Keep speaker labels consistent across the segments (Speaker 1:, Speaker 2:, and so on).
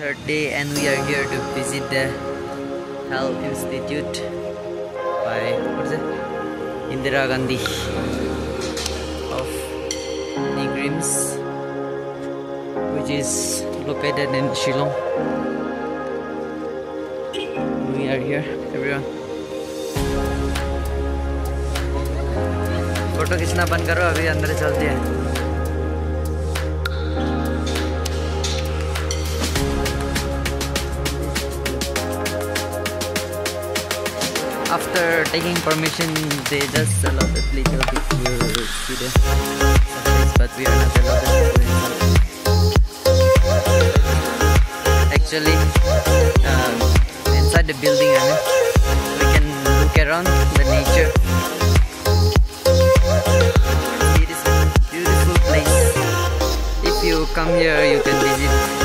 Speaker 1: third day and we are here to visit the health institute by what's it? Indira gandhi of NEIGRIHMS which is located in shillong. We are here everyone. Photo खींचना बंद करो अभी अंदर चलते हैं। Taking permission they just allowed a little bit to the but we are not allowed to actually um, inside the building I we can look around the nature. This beautiful place. If you come here you can visit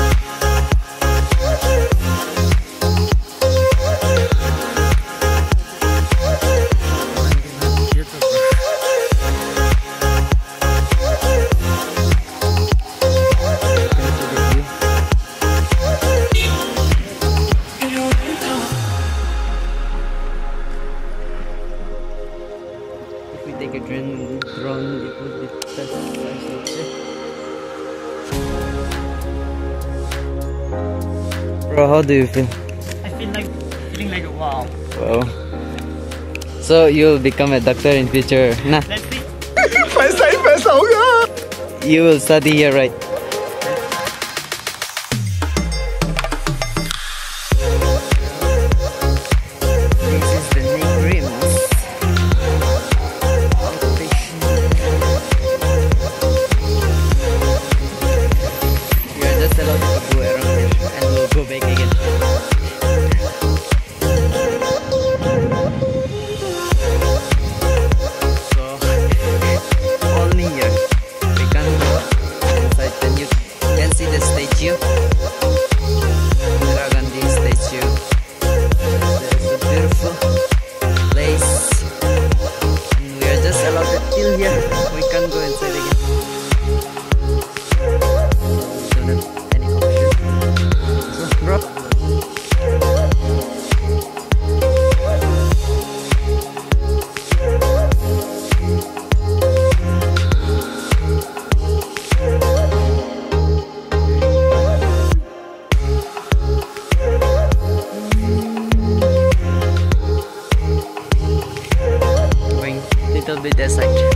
Speaker 1: take a drone, drone it would be best I should say. Bro, how do you feel?
Speaker 2: I feel like feeling like wow.
Speaker 1: Wow. So you'll become a doctor in future, nah?
Speaker 2: Let's see.
Speaker 1: You will study here, right? Bit aside.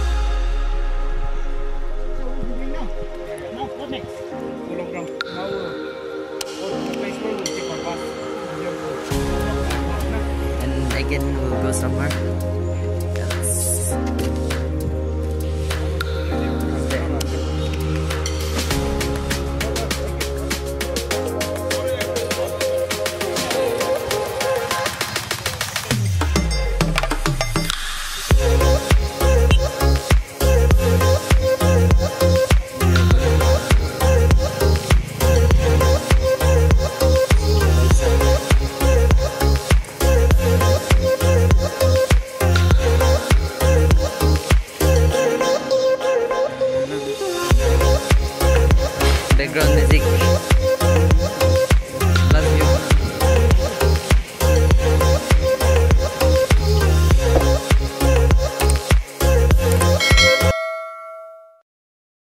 Speaker 2: We'll
Speaker 1: go somewhere